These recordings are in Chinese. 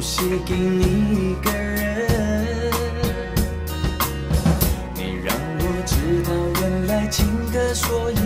写给你一个人。你让我知道，原来情歌所。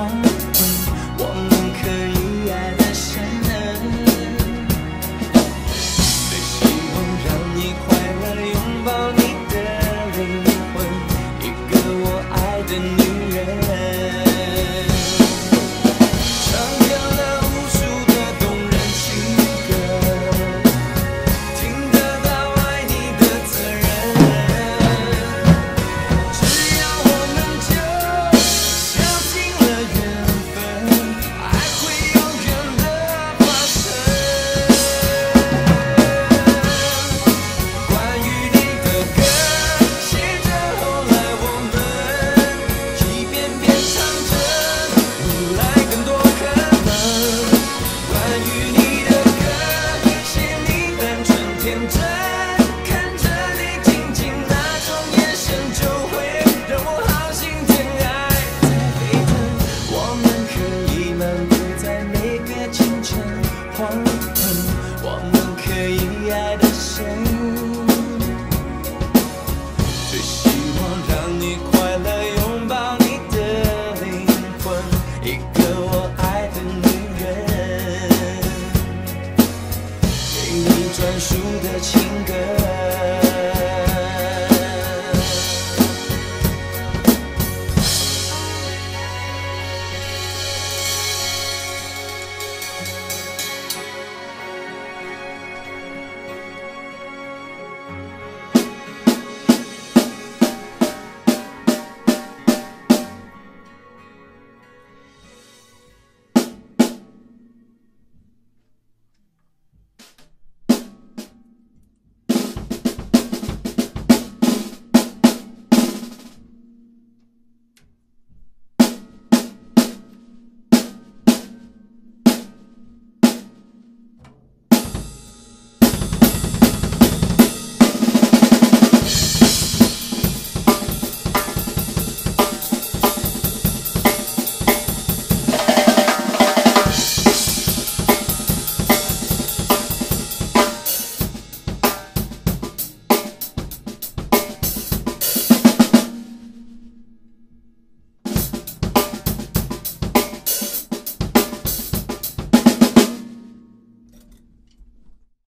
come 最希望让你快乐拥抱你的灵魂一个我爱的女人给你专属的情歌。